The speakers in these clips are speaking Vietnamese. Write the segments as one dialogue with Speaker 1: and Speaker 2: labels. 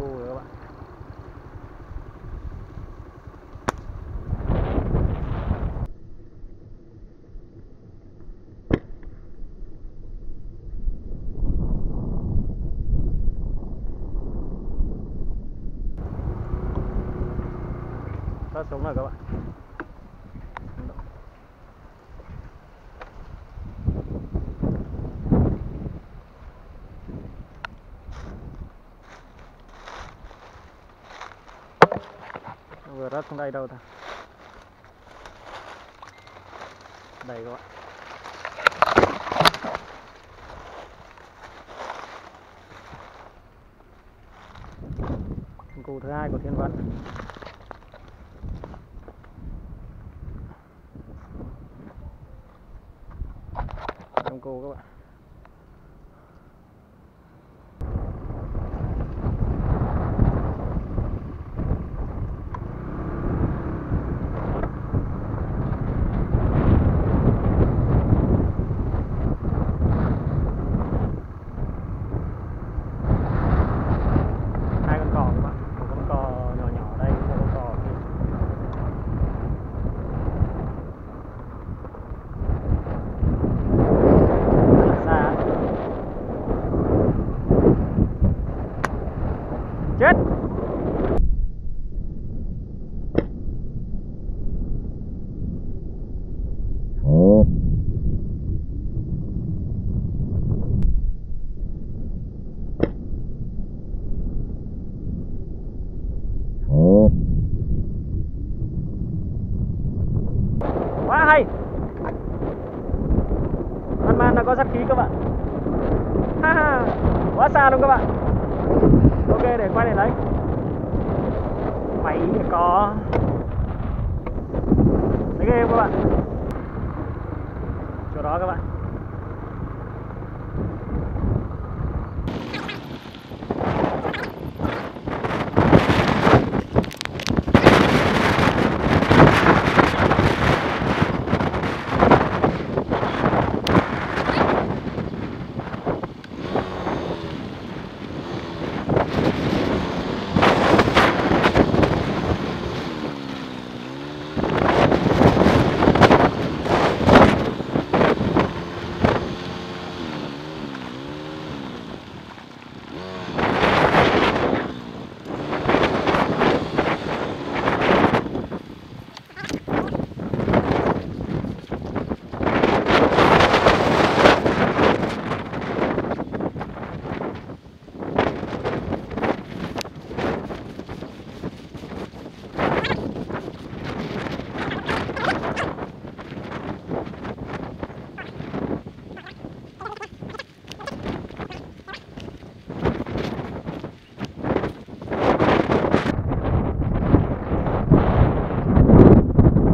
Speaker 1: khô rồi các bạn. Phát súng rồi các bạn? Vừa rớt xuống đây đâu ta? Đây các bạn. Công cụ thứ hai của thiên vấn công cụ các bạn. Chết. Quá hay. Văn man đã có sát khí các bạn. Ha, quá xa luôn các bạn ok, để quay lại lấy. Mày có. Đấy ghê các bạn. Chỗ đó các bạn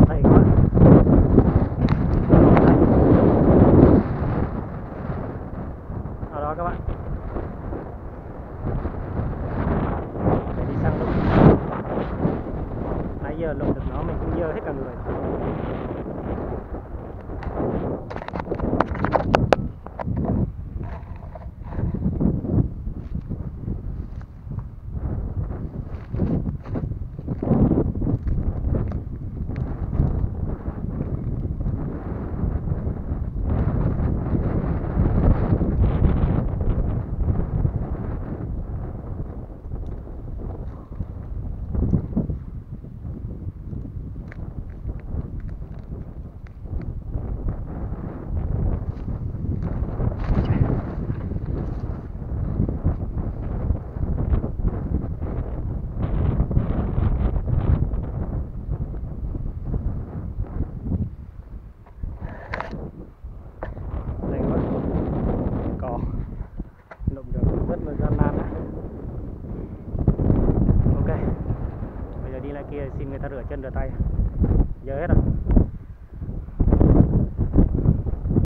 Speaker 1: Hay quá. Ở đó các bạn. Để đi sang lục. Nãy giờ lộn được nó mình cũng dơ hết cả người. kia xin người ta rửa chân rửa tay. Giờ hết rồi.